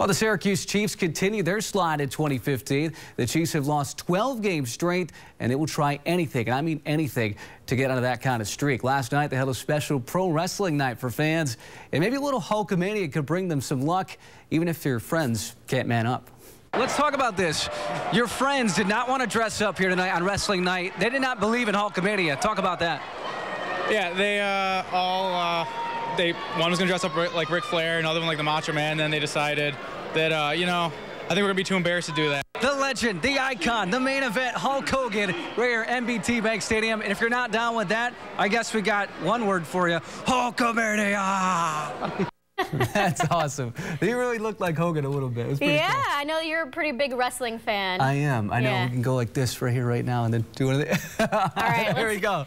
While the Syracuse Chiefs continue their slide in 2015, the Chiefs have lost 12 games straight, and they will try anything, and I mean anything, to get out of that kind of streak. Last night, they held a special pro wrestling night for fans, and maybe a little Hulkamania could bring them some luck, even if your friends can't man up. Let's talk about this. Your friends did not want to dress up here tonight on wrestling night. They did not believe in Hulkamania. Talk about that. Yeah, they uh, all uh, they one was gonna dress up like Ric Flair, another one like the Macho Man. And then they decided that uh, you know I think we're gonna be too embarrassed to do that. The legend, the icon, the main event, Hulk Hogan, right here, NBT Bank Stadium. And if you're not down with that, I guess we got one word for you: Hulkamania. That's awesome. He really looked like Hogan a little bit. yeah, cool. I know you're a pretty big wrestling fan. I am. I know. We can go like this right here, right now, and then do one of the. All right. there we go.